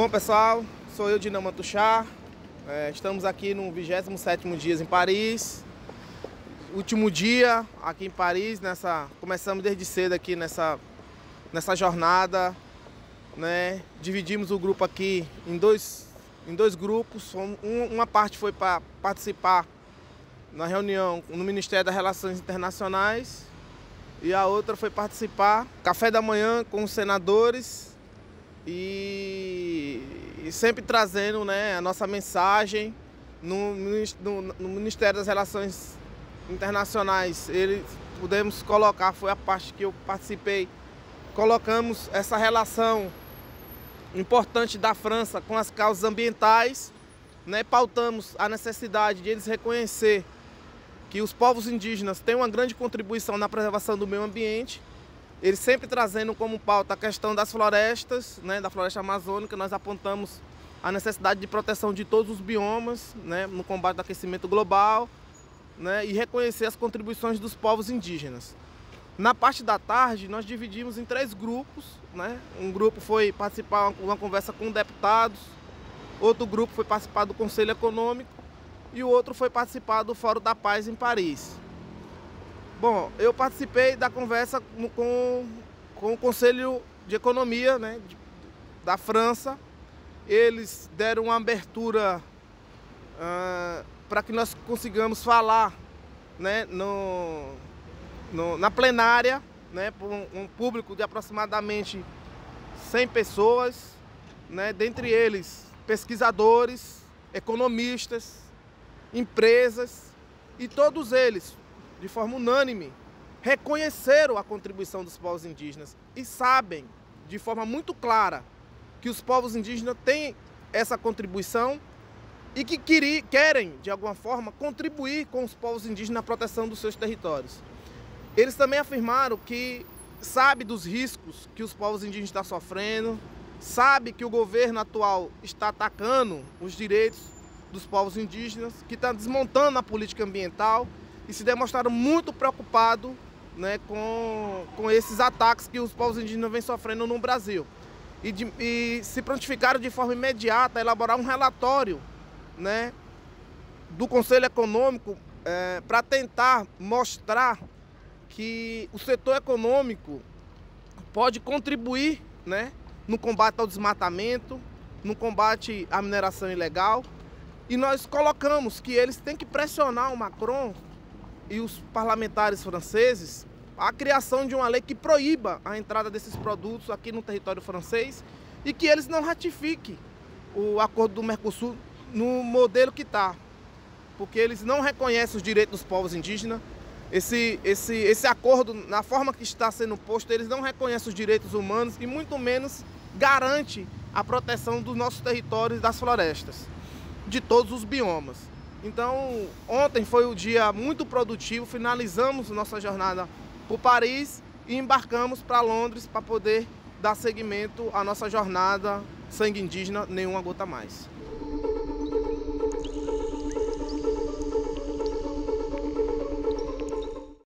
Bom pessoal, sou eu Dinamo Tuchá. É, estamos aqui no 27º dia em Paris. Último dia aqui em Paris, nessa começamos desde cedo aqui nessa nessa jornada, né? Dividimos o grupo aqui em dois em dois grupos. uma parte foi para participar na reunião no Ministério das Relações Internacionais e a outra foi participar café da manhã com os senadores e, e sempre trazendo né, a nossa mensagem no, no, no, Ministério das Relações Internacionais. Ele pudemos colocar, foi a parte que eu participei, colocamos essa relação importante da França com as causas ambientais, né, pautamos a necessidade de eles reconhecer que os povos indígenas têm uma grande contribuição na preservação do meio ambiente. Eles sempre trazendo como pauta a questão das florestas, né, da floresta amazônica, nós apontamos a necessidade de proteção de todos os biomas né, no combate ao aquecimento global né, e reconhecer as contribuições dos povos indígenas. Na parte da tarde, nós dividimos em três grupos. Né? Um grupo foi participar de uma conversa com deputados, outro grupo foi participar do Conselho Econômico e o outro foi participar do Fórum da Paz em Paris. Bom, eu participei da conversa com, com o Conselho de Economia né, da França. Eles deram uma abertura uh, para que nós consigamos falar né, no, no, na plenária né, para um, um, público de aproximadamente 100 pessoas, né, dentre eles pesquisadores, economistas, empresas e todos eles, de forma unânime, reconheceram a contribuição dos povos indígenas e sabem de forma muito clara que os povos indígenas têm essa contribuição e que querem, de alguma forma, contribuir com os povos indígenas na proteção dos seus territórios. Eles também afirmaram que sabe dos riscos que os povos indígenas estão sofrendo, sabe que o governo atual está atacando os direitos dos povos indígenas, que está desmontando a política ambiental e se demonstraram muito preocupados né, com, com esses ataques que os povos indígenas vêm sofrendo no Brasil. E, de, e se prontificaram de forma imediata a elaborar um relatório né, do Conselho Econômico é, para tentar mostrar que o setor econômico pode contribuir né, no combate ao desmatamento, no combate à mineração ilegal e nós colocamos que eles têm que pressionar o Macron e os parlamentares franceses a criação de uma lei que proíba a entrada desses produtos aqui no território francês e que eles não ratifiquem o acordo do Mercosul no modelo que está. Porque eles não reconhecem os direitos dos povos indígenas. Esse, esse, esse acordo, na forma que está sendo posto, eles não reconhecem os direitos humanos e muito menos garante a proteção dos nossos territórios e das florestas de todos os biomas. Então, ontem foi um dia muito produtivo, finalizamos nossa jornada por Paris e embarcamos para Londres para poder dar seguimento à nossa jornada Sangue Indígena Nenhuma Gota Mais.